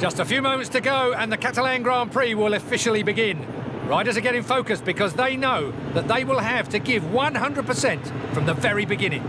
Just a few moments to go and the Catalan Grand Prix will officially begin. Riders are getting focused because they know that they will have to give 100% from the very beginning.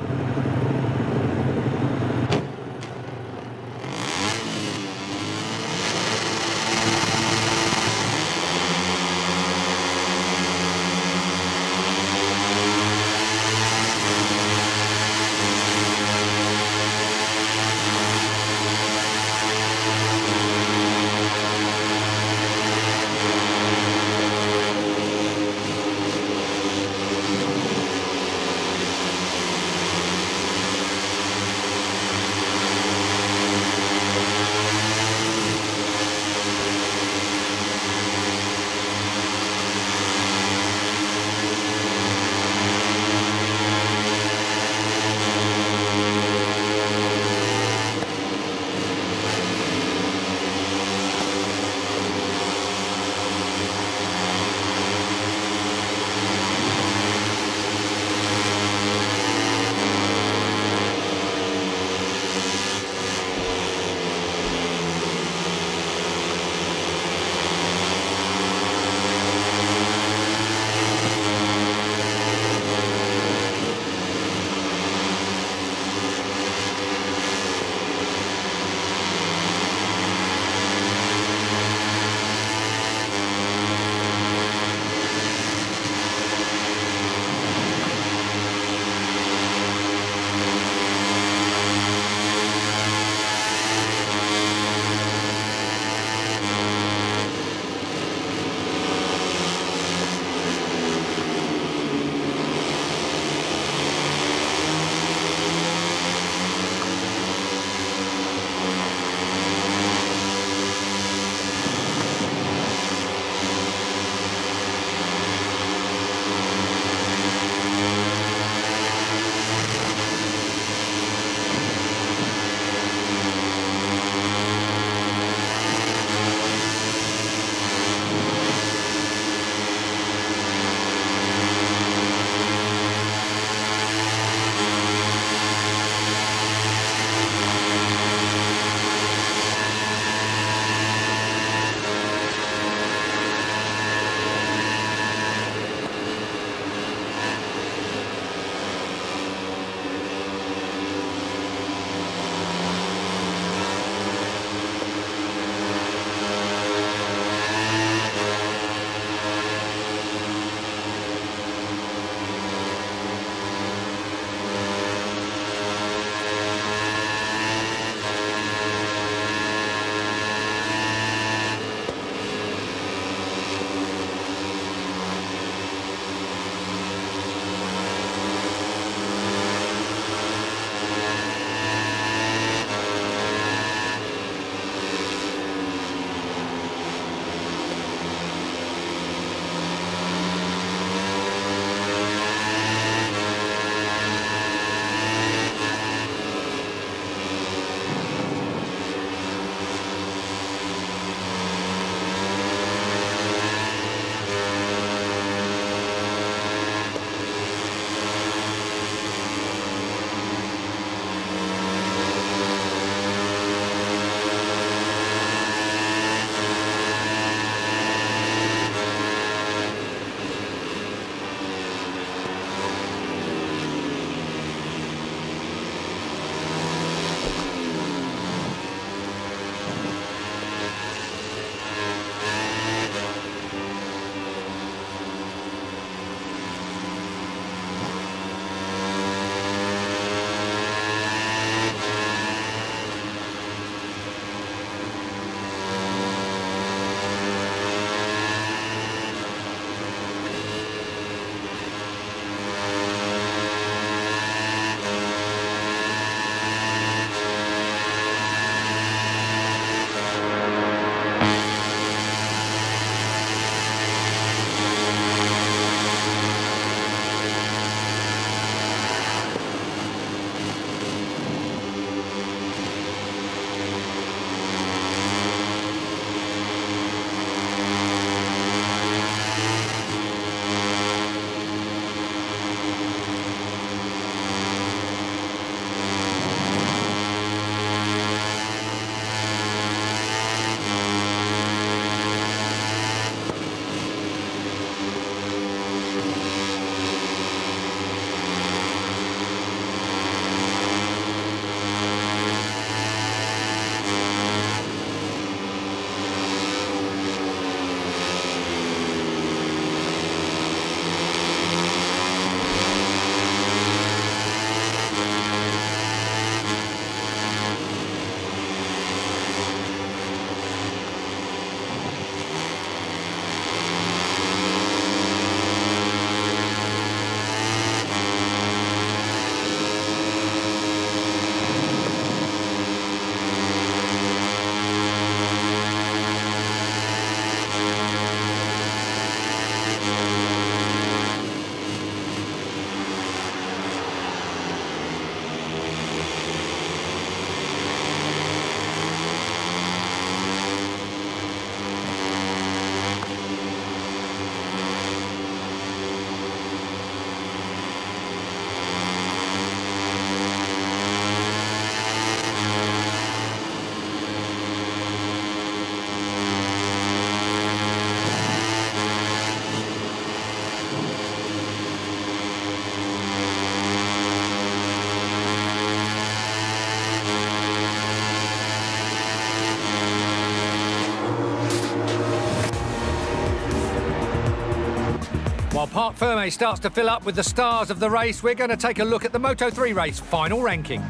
While Parc Ferme starts to fill up with the stars of the race, we're going to take a look at the Moto3 race final ranking.